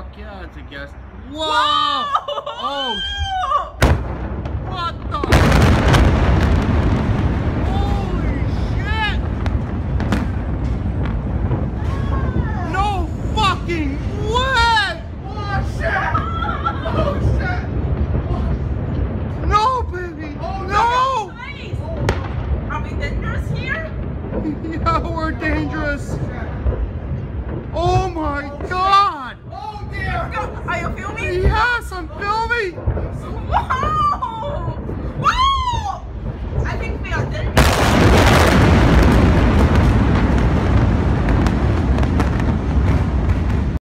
fuck yeah, it's a guest. Whoa! Oh, what the? Holy shit! No fucking way! Oh shit! Oh shit! No, baby! Oh, no! Are we dangerous here? Yeah, we're dangerous. campeão, véi!